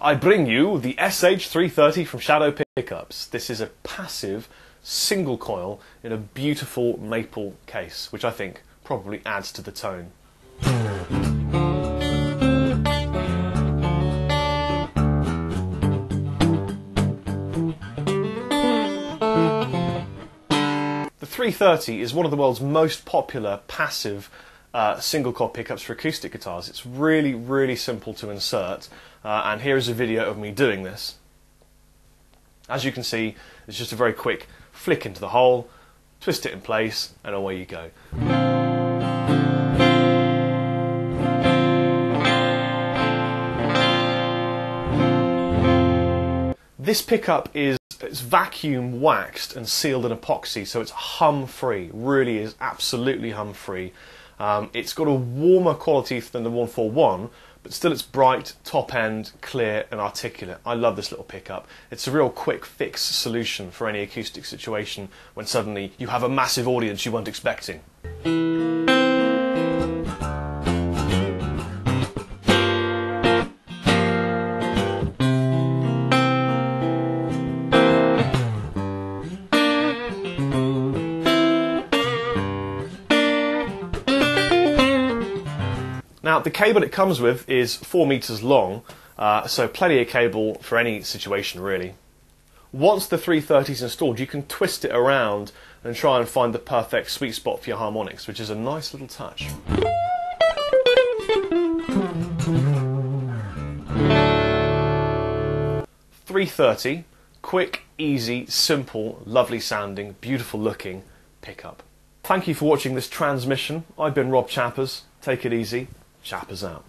I bring you the SH330 from Shadow Pickups. This is a passive single coil in a beautiful maple case, which I think probably adds to the tone. The 330 is one of the world's most popular passive uh, single coil pickups for acoustic guitars. It's really, really simple to insert, uh, and here is a video of me doing this. As you can see, it's just a very quick flick into the hole, twist it in place, and away you go. This pickup is it's vacuum waxed and sealed in epoxy, so it's hum free. Really is absolutely hum free. Um, it's got a warmer quality than the 141, but still it's bright, top end, clear, and articulate. I love this little pickup. It's a real quick fix solution for any acoustic situation when suddenly you have a massive audience you weren't expecting. Now, the cable it comes with is 4 meters long, uh, so plenty of cable for any situation really. Once the 330 is installed, you can twist it around and try and find the perfect sweet spot for your harmonics, which is a nice little touch. Three thirty, quick, easy, simple, lovely sounding, beautiful looking pickup. Thank you for watching this transmission. I've been Rob Chappers. Take it easy. Chappers out.